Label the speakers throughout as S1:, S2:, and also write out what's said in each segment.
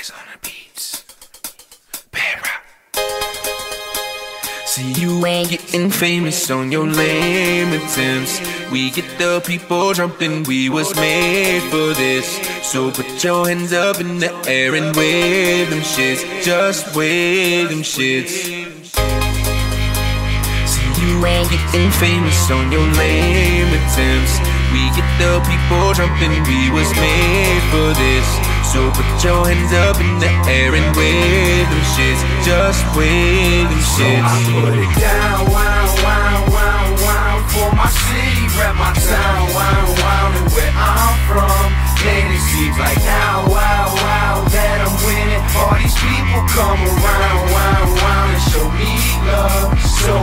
S1: On the beats. See, you ain't getting famous on your lame attempts. We get the people jumping, we was made for this. So put your hands up in the air and wave them shits. Just wave them shits. See you ain't getting famous on your lame attempts. We get the people jumping, we was made for this. So put your hands up in the air and wave them shits. Just wave them shits.
S2: So I put it down, wow, wow, wow, wow. For my city, rep my town,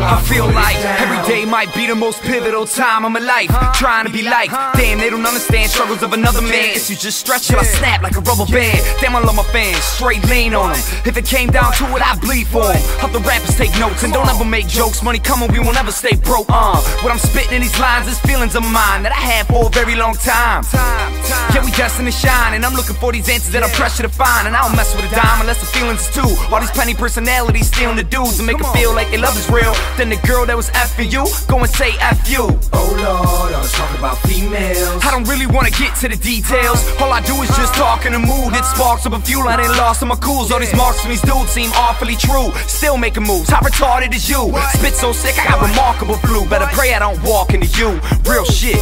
S2: I,
S3: feel like every day might be the most pivotal time of my life. Trying to be like, damn, they don't understand struggles of another man. If you just stretch till I snap like a rubber band. Damn, I love my fans, straight lean on them. If it came down to it, I bleed for them. Help the rappers take notes and don't ever make jokes. Money coming, we won't ever stay broke. Uh, what I'm spitting in these lines is feelings of mine that I had for a very long time. Yeah, we destined to shine, and I'm looking for these answers that I'm pressure to find. And I don't mess with a dime unless the feelings is too. All these penny personalities stealing the dudes and make them feel like they love is real. Then the girl that was F for you, go and say F you.
S2: Oh Lord, I was talking about females.
S3: I don't really wanna get to the details. All I do is just talk in the mood. It sparks up a fuel, I ain't lost on my cools. All these marks from these dudes seem awfully true. Still making moves, how retarded is you? Spit so sick, I got remarkable flu. Better pray I don't walk into you. Real shit.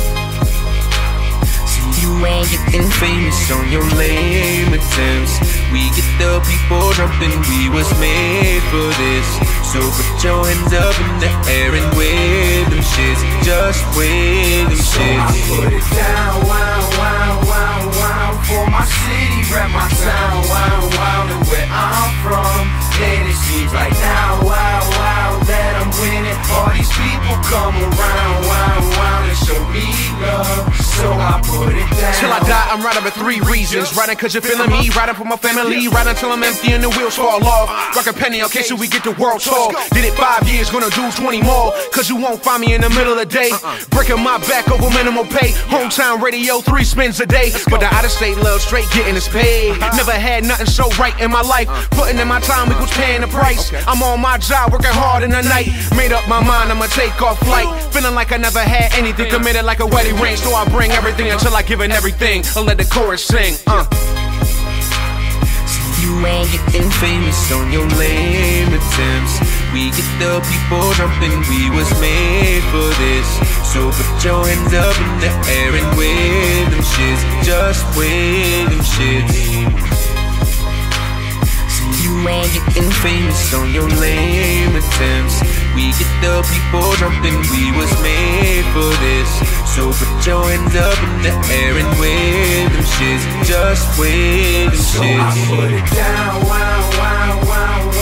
S1: Getting famous on your lame attempts. We get the people jumping, we was made for this. So put your hands up in the air and wave them shits. Just wave them shits.
S4: Till I die, I'm riding for three reasons. Riding cause you're feeling me, riding for my family, riding till I'm empty and the wheels fall off. Rock a penny in case we get the world tour. Did it five years, gonna do 20 more. Cause you won't find me in the middle of the day. Breaking my back over minimum pay. Hometown radio, three spins a day. But the out of state love straight getting us paid. Never had nothing so right in my life. Putting in my time equals paying the price. I'm on my job, working hard in the night. Made up my mind, I'ma take off flight. Feeling like I never had anything committed like a wedding ring. So I bring everything until I give it everything. And let the chorus sing. Uh.
S1: You ain't getting famous on your lame attempts. We get the people jumping, we was made for this. So put your hands up in the air and wave them shits. Just wave them shits. Getting famous on your lame attempts. We get the people jumping, we was made for this. So put your hands up in the air and wave them shits. Just wave them
S2: So I put it down, wow, wow, wow,